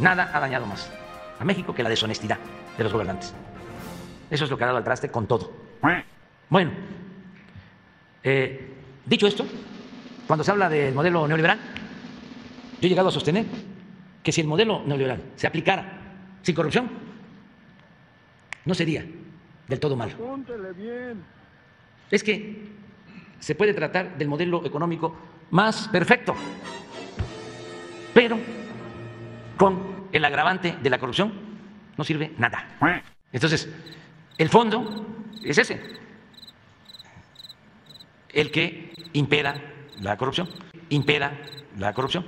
Nada ha dañado más a México que la deshonestidad de los gobernantes. Eso es lo que ha dado al traste con todo. Bueno, eh, dicho esto, cuando se habla del modelo neoliberal, yo he llegado a sostener que si el modelo neoliberal se aplicara sin corrupción, no sería del todo malo. Es que se puede tratar del modelo económico más perfecto, pero con el agravante de la corrupción no sirve nada. Entonces, el fondo es ese, el que impera la corrupción, impera la corrupción.